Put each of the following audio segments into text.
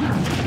Yeah.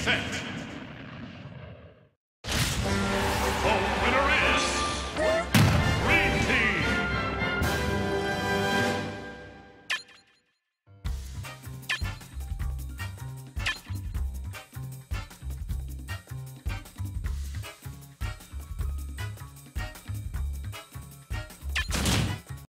set.